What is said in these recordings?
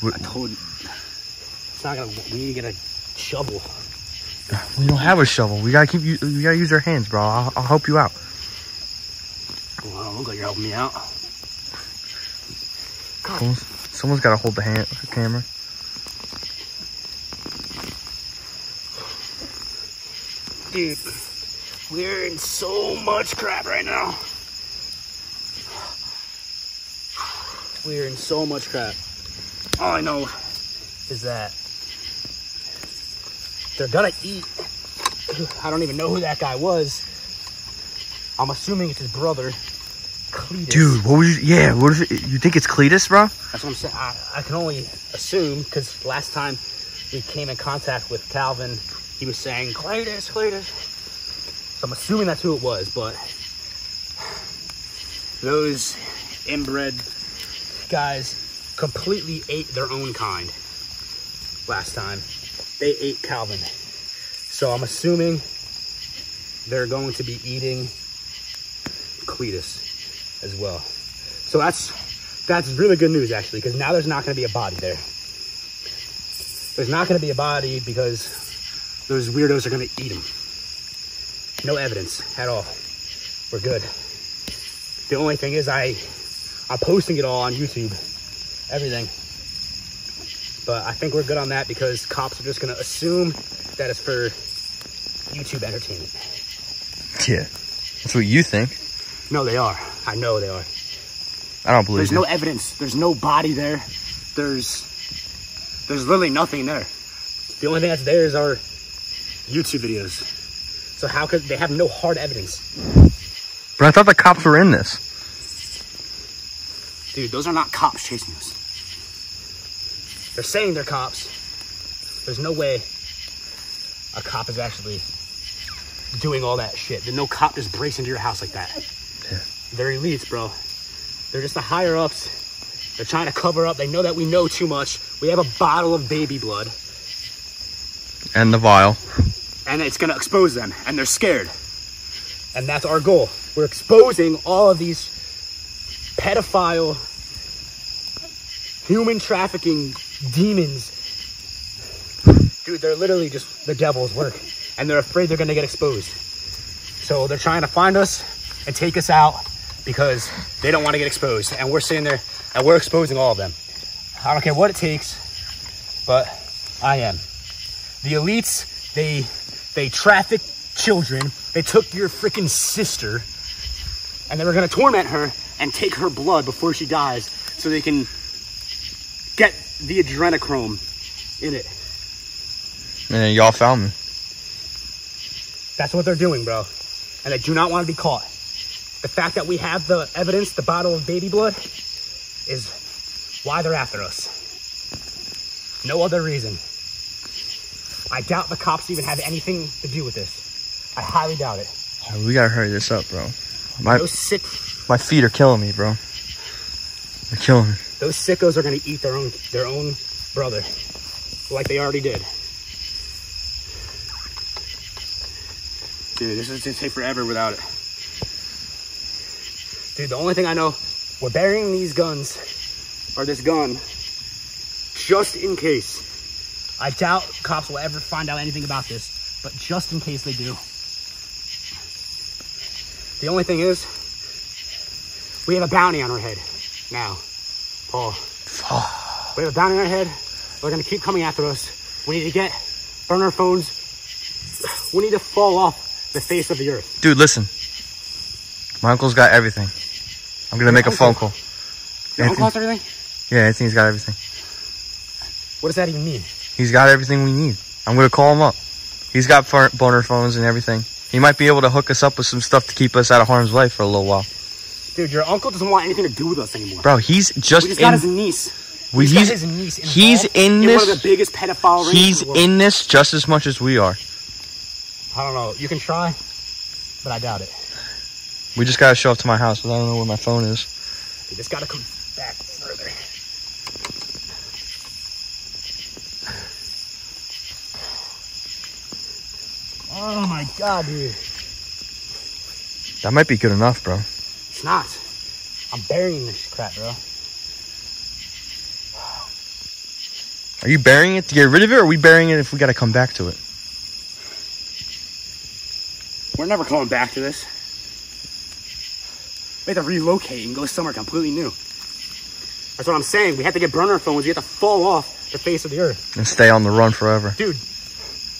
What- I told. It's not gonna. We need to get a shovel. We don't have a shovel. We gotta keep. We gotta use our hands, bro. I'll, I'll help you out. Well, I don't look like you're helping me out. Someone's, someone's gotta hold the hand, the camera. Dude, we're in so much crap right now. We're in so much crap. All I know is that they're gonna eat. I don't even know who that guy was. I'm assuming it's his brother, Cletus. Dude, what was you? Yeah, what is it? You think it's Cletus, bro? That's what I'm saying. I, I can only assume because last time we came in contact with Calvin, he was saying Cletus, Cletus. So I'm assuming that's who it was, but those inbred guys completely ate their own kind last time. They ate Calvin. So I'm assuming they're going to be eating Cletus as well. So that's that's really good news actually, because now there's not going to be a body there. There's not going to be a body because those weirdos are going to eat him. No evidence at all. We're good. The only thing is I, I'm posting it all on YouTube, everything. But I think we're good on that because cops are just going to assume that it's for YouTube entertainment. Yeah, that's what you think. No, they are. I know they are. I don't believe There's you. no evidence. There's no body there. There's there's literally nothing there. The only thing that's there is our YouTube videos. So how could they have no hard evidence? but I thought the cops were in this. Dude, those are not cops chasing us. They're saying they're cops. There's no way a cop is actually doing all that shit. There's no cop just breaks into your house like that. Yeah. They're elites, bro. They're just the higher ups. They're trying to cover up. They know that we know too much. We have a bottle of baby blood, And the vial. and it's gonna expose them, and they're scared. And that's our goal. We're exposing all of these pedophile, human trafficking demons. Dude, they're literally just the devil's work. And they're afraid they're gonna get exposed. So they're trying to find us and take us out because they don't want to get exposed. And we're sitting there and we're exposing all of them. I don't care what it takes, but I am. The elites, they they traffic children. They took your freaking sister and they were gonna torment her and take her blood before she dies so they can get the adrenochrome in it. And then y'all found me. That's what they're doing, bro. And I do not want to be caught. The fact that we have the evidence, the bottle of baby blood, is why they're after us. No other reason. I doubt the cops even have anything to do with this. I highly doubt it. We gotta hurry this up, bro. My sick, my feet are killing me, bro. They're killing me. Those sickos are gonna eat their own, their own brother, like they already did. Dude, this is gonna take forever without it. Dude, the only thing I know, we're burying these guns, or this gun, just in case. I doubt cops will ever find out anything about this, but just in case they do. The only thing is, we have a bounty on our head now, Paul. We have a bounty on our head. They're gonna keep coming after us. We need to get burner phones. We need to fall off the face of the earth. Dude, listen. My uncle's got everything. I'm gonna make a phone call. Your Anthony- uncle everything? Yeah, Anthony's got everything. What does that even mean? He's got everything we need. I'm gonna call him up. He's got boner phones and everything. He might be able to hook us up with some stuff to keep us out of harm's way for a little while. Dude, your uncle doesn't want anything to do with us anymore. Bro, he's just, we just got his niece. we- He's, got his niece he's in one this. of the biggest pedophile he's in in this just as much as we are. I don't know. You can try, but I doubt it. We just gotta show up to my house, but I don't know where my phone is. You just gotta come back further. Oh my god, dude. That might be good enough, bro. It's not. I'm burying this crap, bro. Are you burying it to get rid of it, or are we burying it if we got to come back to it? We're never coming back to this. We have to relocate and go somewhere completely new. That's what I'm saying. We have to get burner phones. We have to fall off the face of the earth. And stay on the run forever. Dude,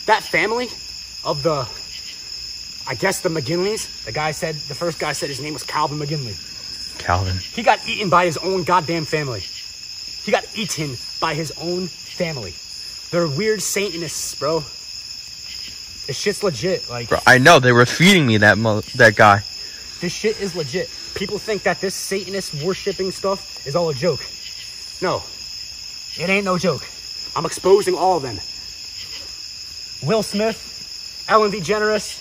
that family of the, I guess the McGinleys, the guy said, the first guy said his name was Calvin McGinley. Calvin. He got eaten by his own goddamn family. He got eaten by his own family. They're weird Satanists, bro. This shit's legit. Like, Bro, I know they were feeding me that mo- that guy. this shit is legit. People think that this Satanist worshipping stuff is all a joke. No, it ain't no joke. I'm exposing all of them. Will Smith, Ellen DeGeneres,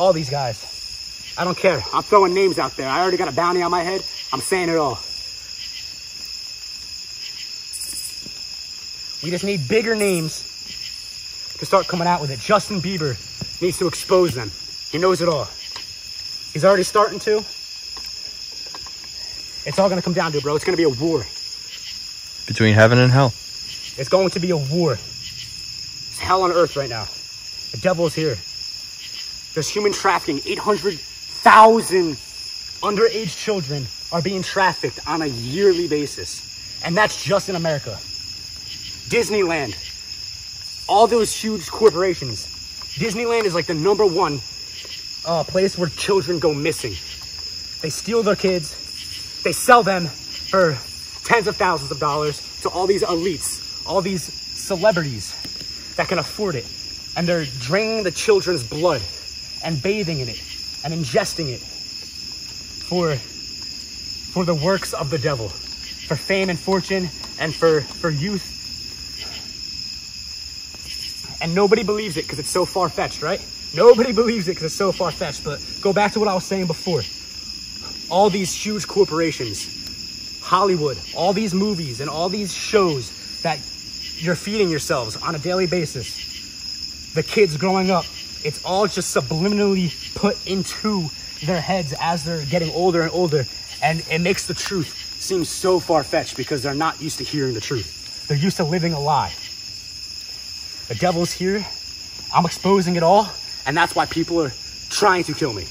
all these guys. I don't care. I'm throwing names out there. I already got a bounty on my head. I'm saying it all. We just need bigger names to start coming out with it. Justin Bieber needs to expose them. He knows it all. He's already starting to. It's all gonna come down to it, bro. It's gonna be a war. Between heaven and hell. It's going to be a war. It's hell on earth right now. The devil is here. There's human trafficking. 800,000 underage children are being trafficked on a yearly basis. And that's just in America. Disneyland. All those huge corporations. Disneyland is like the number one uh, place where children go missing. They steal their kids. They sell them for tens of thousands of dollars to all these elites, all these celebrities that can afford it. And they're draining the children's blood and bathing in it and ingesting it for, for the works of the devil, for fame and fortune and for, for youth. And nobody believes it because it's so far fetched, right? Nobody believes it because it's so far fetched. But go back to what I was saying before. All these huge corporations, Hollywood, all these movies and all these shows that you're feeding yourselves on a daily basis. The kids growing up, it's all just subliminally put into their heads as they're getting older and older. And it makes the truth seem so far fetched because they're not used to hearing the truth. They're used to living a lie. The devil's here. I'm exposing it all. And that's why people are trying to kill me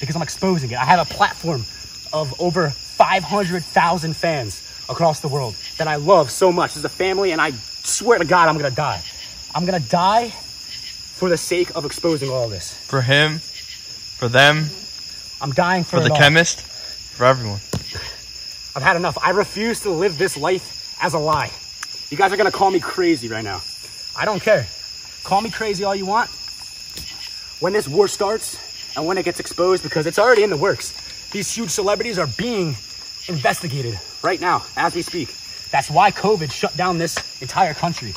because I'm exposing it. I have a platform of over 500,000 fans across the world that I love so much as a family, and I swear to God, I'm gonna die. I'm gonna die for the sake of exposing all this. For him, for them, I'm dying for, for the all. chemist, for everyone. I've had enough. I refuse to live this life as a lie. You guys are gonna call me crazy right now. I don't care. Call me crazy all you want. When this war starts and when it gets exposed, because it's already in the works, these huge celebrities are being investigated right now as we speak. That's why COVID shut down this entire country.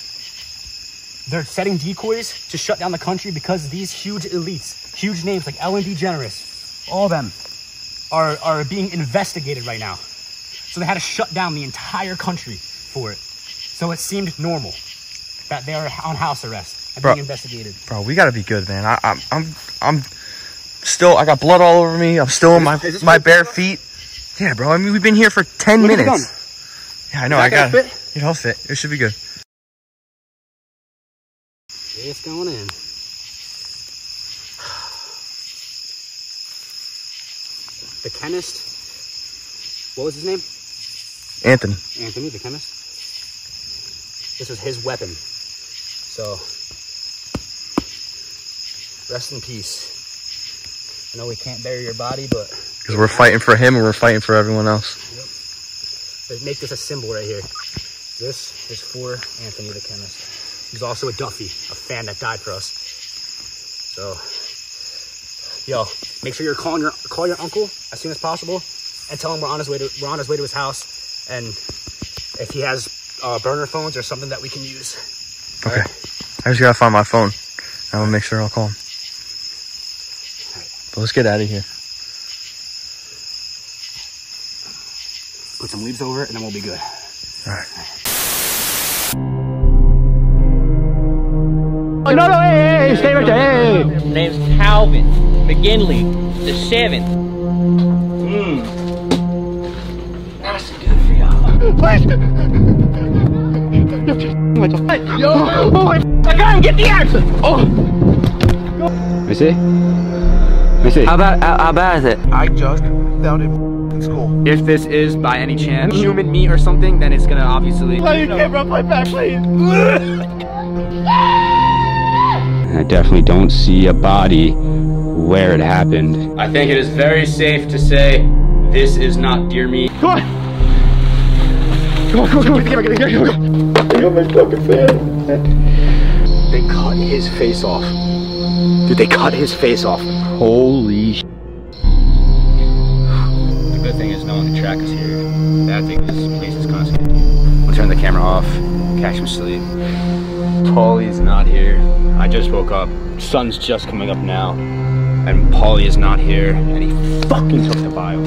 They're setting decoys to shut down the country because these huge elites, huge names like Ellen DeGeneres, all of them are, are being investigated right now. So they had to shut down the entire country for it. So it seemed normal that they are on house arrest and Bro. being investigated. Bro, we gotta be good, man. I, I'm, I'm, I'm still. I got blood all over me. I'm still in my my bare feet. Yeah, bro. I mean, we've been here for ten Look minutes. Yeah, I know. I got it. It'll fit. It should be good. It's going in. The chemist. What was his name? Anthony. Anthony, the chemist. This was his weapon. So, rest in peace. I know we can't bury your body, but Because we're fighting for him and we're fighting for everyone else. Let's make this a symbol right here. This is for Anthony the chemist. He's also a Duffy, a fan that died for us. So, yo, make sure you're calling your call your uncle as soon as possible, and tell him we're on his way to we're on his way to his house, and if he has uh, burner phones or something that we can use. Okay. I just gotta find my phone. I'm gonna make sure I'll call him. But let's get out of here. Put some leaves over it, and then we'll be good. All right. Oh, no, no, hey, hey, stay right there. Hey. Name's Calvin McGinley, the seventh. Mmm. That's good for y'all. Please. Yo, oh, I got him. Get the axe. Oh, Let me see. Let me see. how bad? How, how bad is it? I just found it in school. If this is by any chance human meat or something, then it's gonna obviously. Play your camera. Play back, please. I definitely don't see a body where it happened. I think it is very safe to say this is not deer meat. Come on. Come on, come on, come on. Get the camera. Get the camera. Come on. I got my fucking fan. They cut his face off. Dude, they cut his face off. Holy sh- The good thing is no one can track us here. Bad thing is this place is constant. We'll turn the camera off, catch him asleep. Paulie is not here. I just woke up. Sun's just coming up now. And Paulie is not here. And he fucking took the vial.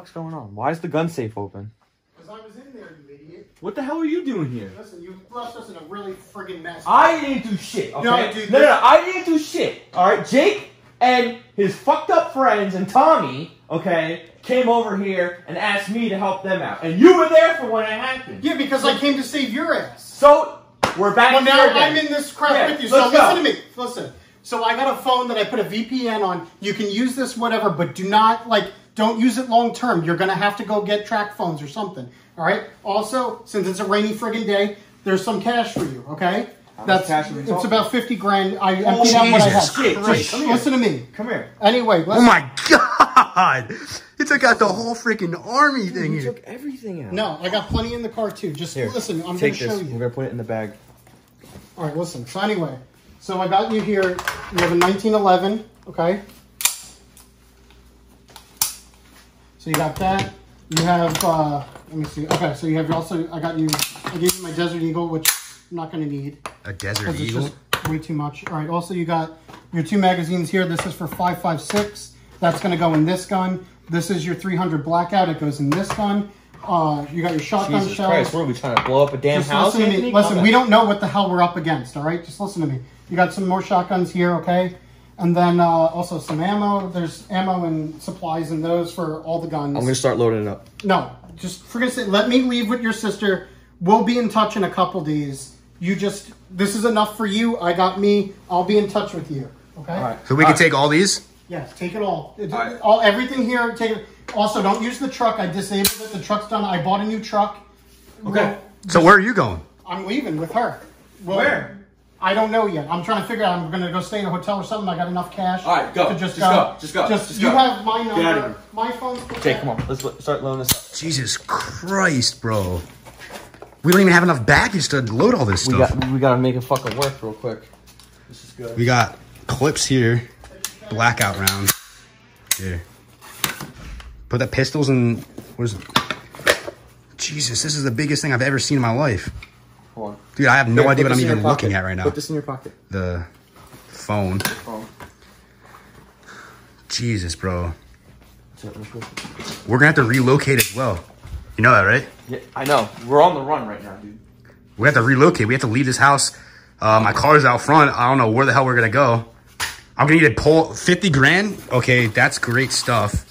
Fuck's going on? Why is the gun safe open? Because I was in there, you idiot. What the hell are you doing here? Listen, you left us in a really friggin' mess. I didn't do shit, okay? No, dude, no, no, no, I didn't do shit. All right, Jake and his fucked up friends and Tommy, okay, came over here and asked me to help them out, and you were there for when it happened. yeah, because I came to save your ass. So we're back Well, now again. I'm in this crap Yeah, with you. So let's listen to me. Listen. So I got a phone that I put a VPN on. You can use this whatever, but do not like don't use it long term. You're gonna have to go get track phones or something. All right. Also, since it's a rainy friggin' day, there's some cash for you. Okay. That's cash it's talking? about fifty grand. I emptied oh, out what I Jesus had. Christ. Just Come here. listen to me. Come here. Anyway, Oh my god! He took out the whole freaking army thing You here. took everything out. No, I got plenty in the car too. Just Here, listen. I'm gonna show you. We're gonna put it in the bag. All right, listen. So anyway, so I got you here. You have a 1911, okay? So you got that. You have. uh Let me see. Okay, so you have also. I got you. I gave you my Desert Eagle, which I'm not going to need A desert because it's eagle. just way too much. All right. Also, you got your two magazines here. This is for 556. That's going to go in this gun. This is your 300 blackout. It goes in this gun. Uh, you got your shotgun Jesus shells. Christ, what are we trying to blow up a damn Just house? listen to me. Listen, we don't know what the hell we're up against. All right, just listen to me. You got some more shotguns here, okay? And then uh, also some ammo. There's ammo and supplies in those for all the guns. I'm gonna start loading it up. No, just for goodness sake, let me leave with your sister. We'll be in touch in a couple days. You just, this is enough for you. I got me. I'll be in touch with you. Okay. All right. So we can take all these? Yes, take it all. All right. all everything here. Take it. Also, don't use the truck. I disabled it. The truck's done. I bought a new truck. Okay. So where are you going? I'm leaving with her. Well, Where? I don't know yet. I'm trying to figure out. I'm going to go stay in a hotel or something. I got enough cash. All right, go. To just, Just go. go. Just go. Just, Just you go. have my number. Get out of here. My phone's. Jake, come on. Let's lo- start loading this up. Jesus Christ, bro. We don't even have enough baggage to load all this We stuff. got we gotta make it fucking work real quick. This is good. We got clips here, blackout round. Here. Put the pistols in. What is it? Jesus, this is the biggest thing I've ever seen in my life. Hold on. Dude, I have no Here, idea what I'm this in your even looking at right now. Put this in your pocket. The phone. Phone. Jesus, bro. That's it, real quick. We're gonna have to relocate as well. You know that, right? Yeah, I know. We're on the run right now, dude. We have to relocate. We have to leave this house. Uh, my car's out front. I don't know where the hell we're gonna go. I'm gonna need to pull 50 grand. Okay, that's great stuff.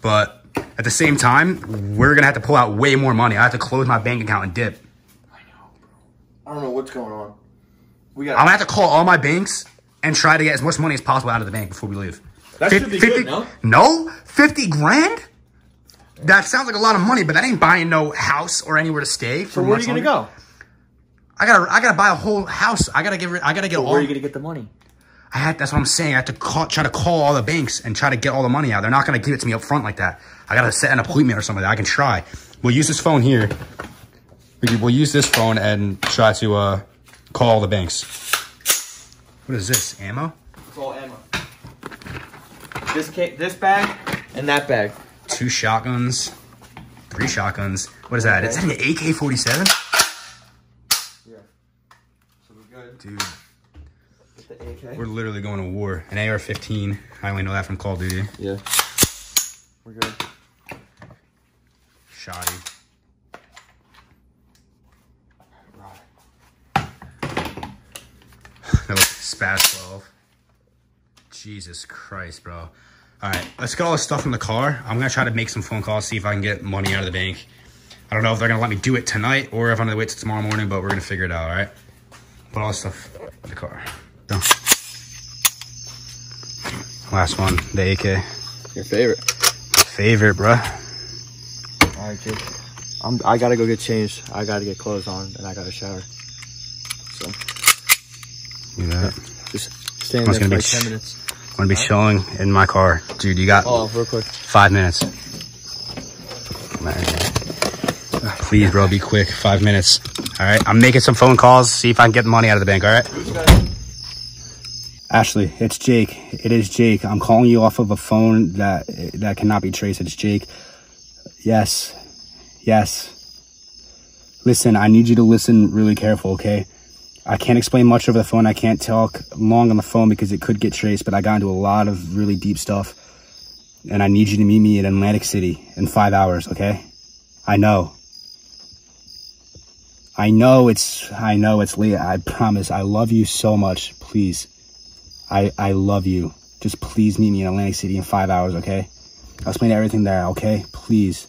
But at the same time, we're gonna have to pull out way more money. I have to close my bank account and dip. I don't know what's going on. We got. I'm gonna have to call all my banks and try to get as much money as possible out of the bank before we leave. That Fif- should be good, no? No? 50 grand? That sounds like a lot of money, but that ain't buying no house or anywhere to stay. So where are you gonna go? I gotta, I gotta buy a whole house. I gotta get, rid- I gotta get all. Where are you gonna get the money? I had, that's what I'm saying. I have to call, try to call all the banks and try to get all the money out. They're not gonna give it to me up front like that. I gotta set an appointment or something. I can try. We'll use this phone here. We- We'll use this phone and try to uh, call all the banks. What is this? Ammo? It's all ammo. This this bag and that bag. Two shotguns. Three shotguns. What is that? Is that an AK-47? Yeah. So we're good. Dude, the AK. we're literally going to war. An AR-15. I only know that from Call of Duty. Yeah. We're good. Shoddy. That was SPAS 12. Jesus Christ, bro. All right, let's get all this stuff in the car. I'm gonna try to make some phone calls, see if I can get money out of the bank. I don't know if they're gonna let me do it tonight or if I'm gonna wait till tomorrow morning, but we're gonna figure it out, all right? Put all this stuff in the car. Go. Last one, the AK. Your favorite. Favorite, bro. All right, Jake. I'm, I gotta go get changed. I gotta get clothes on and I gotta shower. So Do that. just stay in I was there for gonna be like ch- 10 minutes. I'm gonna be chilling in my car. Dude, you got Oh, real quick. five minutes. Man. Please, bro, be quick. Five minutes. All right. I'm making some phone calls. See if I can get money out of the bank. All right. Ashley, it's Jake. It is Jake. I'm calling you off of a phone that that cannot be traced. It's Jake. Yes. Yes. Listen, I need you to listen really careful, okay? I can't explain much over the phone. I can't talk long on the phone because it could get traced, but I got into a lot of really deep stuff. And I need you to meet me in Atlantic City in five hours, okay? I know. I know it's I know it's late. I promise. I love you so much. Please. I I love you. Just please meet me in Atlantic City in five hours, okay? I'll explain everything there, okay? Please.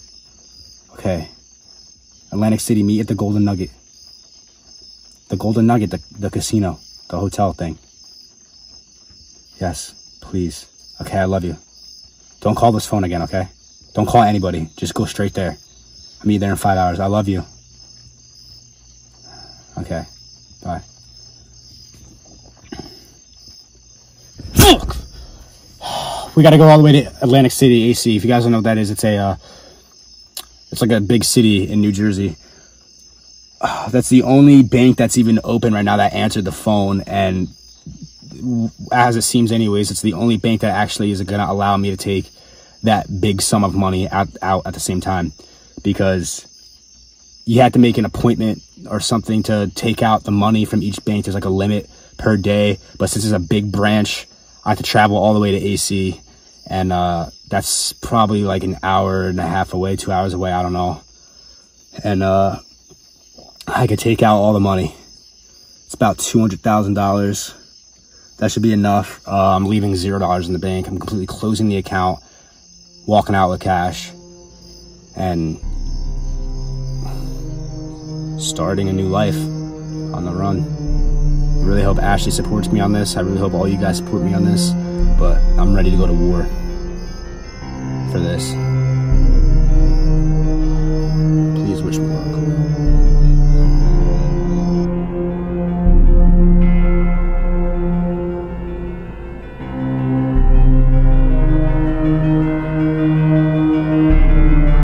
Okay. Atlantic City, meet at the Golden Nugget. The Golden Nugget, the, the casino, the hotel thing. Yes, please. Okay, I love you. Don't call this phone again, okay? Don't call anybody. Just go straight there. I'll meet there in five hours. I love you. Okay. Bye. Fuck! We gotta go all the way to Atlantic City, AC. If you guys don't know what that is, it's a, uh, it's like a big city in New Jersey. That's the only bank that's even open right now that answered the phone, and as it seems, anyways, it's the only bank that actually is gonna allow me to take that big sum of money out, out at the same time, because you had to make an appointment or something to take out the money from each bank. There's like a limit per day, but since it's a big branch, I have to travel all the way to AC, and uh, that's probably like an hour and a half away, two hours away. I don't know, and uh, I could take out all the money. It's about two hundred thousand dollars. That should be enough. Uh, I'm leaving zero dollars in the bank. I'm completely closing the account, walking out with cash, and starting a new life on the run. I really hope Ashley supports me on this. I really hope all you guys support me on this. But I'm ready to go to war for this.